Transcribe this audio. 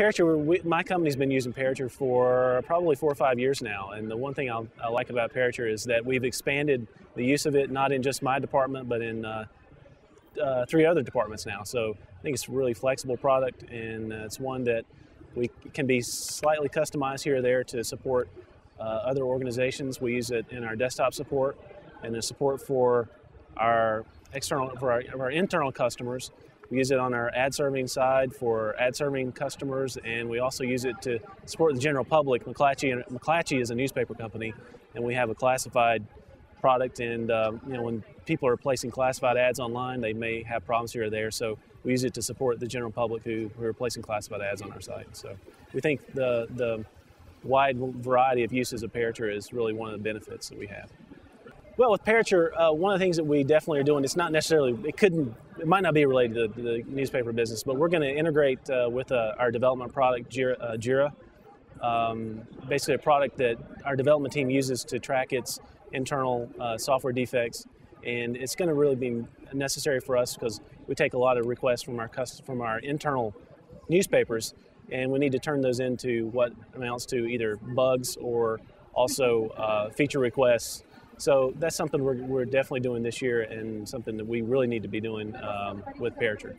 Parature, we, my company's been using Parature for probably four or five years now, and the one thing I'll, i like about Parature is that we've expanded the use of it not in just my department, but in uh, uh, three other departments now. So I think it's a really flexible product, and uh, it's one that we can be slightly customized here or there to support uh, other organizations. We use it in our desktop support and the support for our external for our, our internal customers. We use it on our ad serving side for ad serving customers, and we also use it to support the general public. McClatchy, McClatchy is a newspaper company, and we have a classified product. And um, you know, when people are placing classified ads online, they may have problems here or there. So we use it to support the general public who, who are placing classified ads on our site. So we think the the wide variety of uses of Parature is really one of the benefits that we have. Well, with Parature, uh, one of the things that we definitely are doing, it's not necessarily, it couldn't, it might not be related to the newspaper business, but we're going to integrate uh, with uh, our development product, Jira. Uh, Jira. Um, basically, a product that our development team uses to track its internal uh, software defects. And it's going to really be necessary for us because we take a lot of requests from our cust- from our internal newspapers, and we need to turn those into what amounts to either bugs or also uh, feature requests so that's something we're, we're definitely doing this year and something that we really need to be doing um, with Parature.